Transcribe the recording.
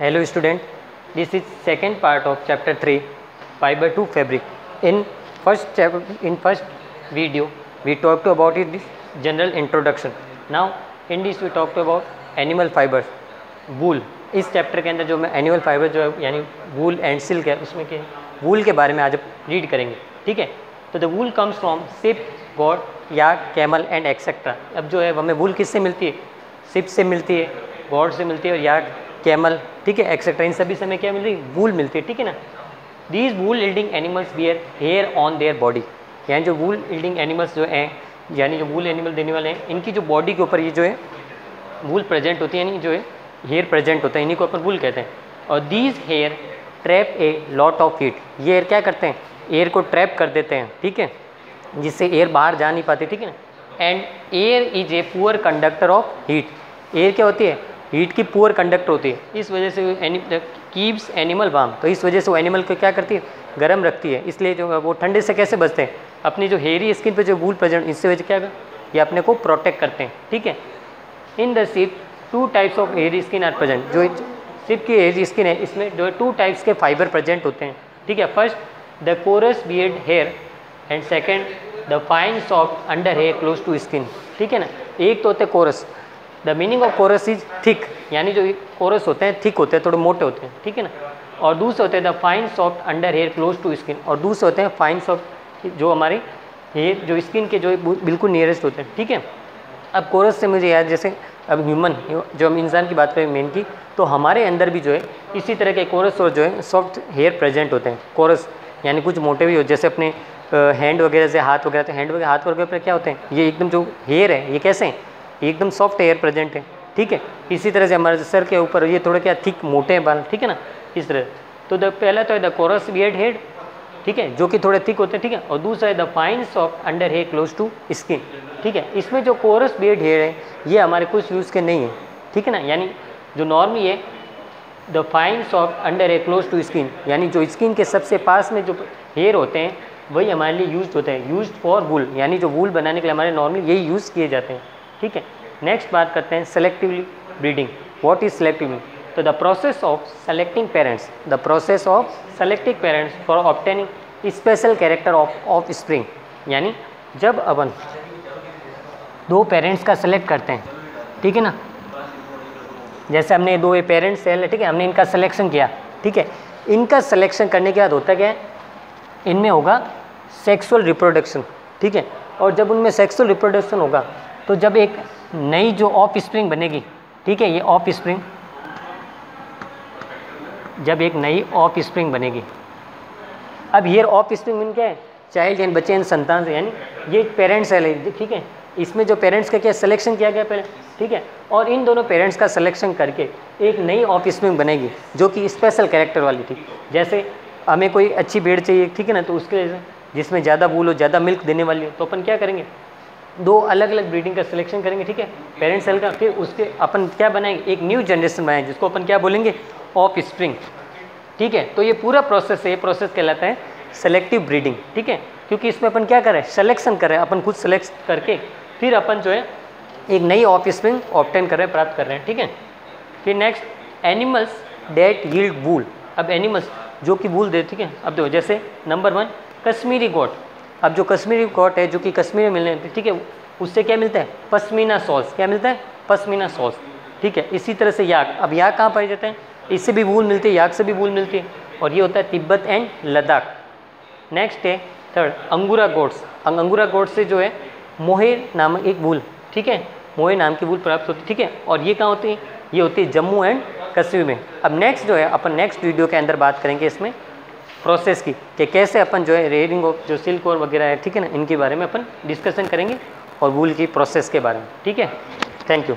Hello student this is second part of chapter three fibre to fabric in first in first video we talk to about it this general introduction now in this we talk to about animal fibre wool इस chapter के अंदर जो मैं animal fibre जो है, यानी wool and silk है, उसमें के वूल के बारे में आज रीड करेंगे, ठीक है? तो the wool comes from sheep goat या कैमल एंड एक्सेट्रा अब जो है, हमें वूल किससे मिलती है? सिप से मिलती है गॉड से मिलती है और या कैमल ठीक है एक्सेट्रा इन सभी से हमें क्या मिल रही? वूल मिलती है, ठीक है ना? These wool yielding animals bear hair on their body यानी जो वूल इल्डिंग एनिमल्स जो हैं, यानी जो वूल एनिमल देने वाले हैं, इनकी जो बॉडी के ऊपर ये जो है वूल प्रेजेंट होती है, यानी जो है हेयर प्रेजेंट होता है, इन्हीं को अपन वूल कहते हैं। और these hair trap a lot of heat ये एयर क्या करते हैं? एयर को ट्रैप कर देते हैं, ठीक है? जिससे एयर बाहर जा नहीं पाती, ठीक है ना? And air is a poor conductor of heat air क्या होती है? हीट की पुअर कंडक्ट होती है। इस वजह से कीप्स एनिमल वार्म तो इस वजह से वो एनिमल को क्या करती है? गर्म रखती है। इसलिए जो वो ठंडे से कैसे बचते हैं? अपनी जो हेरी स्किन पे जो वूल प्रेजेंट इससे वजह क्या ये अपने को प्रोटेक्ट करते हैं। ठीक है? In the sheep two types of hairy skin are present जो सिप की हेरी स्किन है, इसमें जो टू टाइप्स के फाइबर प्रेजेंट होते हैं। ठीक है? First the coarse beard hair and second the fine soft under hair close to skin ठीक है ना? एक तो होते coarse the meaning of coarse is thick यानी जो कोरस होते हैं थिक होते हैं, थोड़े मोटे होते हैं, ठीक है ना? और दूसरे होते हैं the fine soft under hair close to skin और दूसरे होते हैं फाइन सॉफ्ट जो हमारे हेयर जो स्किन के जो बिल्कुल नियरेस्ट होते हैं, ठीक है? अब कोरस से मुझे याद, जैसे अब ह्यूमन जो हम इंसान की बात करें मेन की तो हमारे अंदर भी जो है, इसी तरह के कोरस और जो है सॉफ्ट हेयर प्रेजेंट होते हैं कोरस यानी कुछ मोटे भी हो, जैसे अपने हैंड वगैरह से हाथ वगैरह तो हैंड वगैरह, हाथ वगैरह पर क्या होते हैं? ये एकदम जो हेयर है, ये कैसे हैं? एकदम सॉफ्ट हेयर प्रेजेंट है, ठीक है? इसी तरह से हमारे सर के ऊपर ये थोड़ा क्या थिक मोटे बाल, ठीक है ना? इस तरह। तो द, पहला तो है द कोरस बियर्ड हेड ठीक है? जो कि थोड़े थिक होते हैं, ठीक है? और दूसरा है the fine soft under hair close to skin ठीक है? इसमें जो कोरस बियड हेयर है, ये हमारे कुछ यूज़ के नहीं है, ठीक है ना? यानी जो नॉर्मली है the fine soft under hair close to skin यानी जो स्किन के सबसे पास में जो हेयर होते हैं, वही हमारे लिए यूज़ होते हैं। यूज़ फॉर वूल यानी जो वूल बनाने के लिए हमारे नॉर्मली यही यूज़ किए जाते हैं। ठीक है? नेक्स्ट बात करते हैं selectively breeding what is selectively तो the process of selecting parents the process of selecting parents for obtaining special character of offspring यानी जब अपन दो पेरेंट्स का सेलेक्ट करते हैं, ठीक है ना? जैसे हमने दो ये पेरेंट्स है ठीक है? हमने इनका सिलेक्शन किया, ठीक है? इनका सिलेक्शन करने के बाद होता क्या है? इनमें होगा सेक्सुअल रिप्रोडक्शन ठीक है? और जब उनमें सेक्सुअल रिप्रोडक्शन होगा तो जब एक नई जो ऑफ़ स्प्रिंग बनेगी, ठीक है, ये ऑफ़ स्प्रिंग जब एक नई ऑफ़ स्प्रिंग बनेगी। अब ये ऑफ़ स्प्रिंग मीन क्या है? चाइल्ड यानी बच्चे यानी संतान यानी ये पेरेंट्स है ठीक है? इसमें जो पेरेंट्स का क्या सिलेक्शन किया गया पहले, ठीक है? और इन दोनों पेरेंट्स का सिलेक्शन करके एक नई ऑफ़ स्प्रिंग बनेगी, जो कि स्पेशल कैरेक्टर वाली थी जैसे हमें कोई अच्छी भेड़ चाहिए, ठीक है ना तो उसके जिसमें ज़्यादा बूल हो, ज़्यादा मिल्क देने वाली हो तो अपन क्या करेंगे? दो अलग अलग ब्रीडिंग का सिलेक्शन करेंगे, ठीक है? पेरेंट्स सेल का फिर उसके अपन क्या बनाएँगे? एक न्यू जनरेशन बनाएँगे, जिसको अपन क्या बोलेंगे? ऑफ़ स्प्रिंग ठीक है? तो ये पूरा प्रोसेस है, ये प्रोसेस कहलाता है सेलेक्टिव ब्रीडिंग ठीक है? क्योंकि इसमें अपन क्या करें? सिलेक्शन करें, अपन खुद सेलेक्ट करके फिर अपन जो है एक नई ऑफ़ स्प्रिंग ऑप्टेन कर रहे हैं प्राप्त कर रहे हैं, ठीक है? फिर next animals that yield wool अब एनिमल्स जो कि वूल दे ठीक है? अब देखो, जैसे नंबर वन कश्मीरी गोट अब जो कश्मीरी कॉट है, जो कि कश्मीर में मिलने, ठीक है, उससे क्या मिलता है? पश्मीना सॉस। क्या मिलता है? पश्मीना सॉस। ठीक है, इसी तरह से याक। अब याक कहाँ पाए जाते हैं? इससे भी वूल मिलती है, याक से भी वूल मिलती है। और ये होता है तिब्बत एंड लद्दाख। नेक्स्ट है third angora goats. Angora goat से जो है मोहेर नामक एक वूल ठीक है? मोहे नाम की वूल प्राप्त होती है, ठीक है? और ये कहाँ होती है? ये होती है जम्मू एंड कश्मीर में। अब नेक्स्ट जो है, अपन नेक्स्ट वीडियो के अंदर बात करेंगे इसमें। प्रोसेस की कि कैसे अपन जो है रेयरिंग ऑफ़ जो सिल्क और वगैरह है, ठीक है ना, इनके बारे में अपन डिस्कशन करेंगे और वूल की प्रोसेस के बारे में, ठीक है? Thank you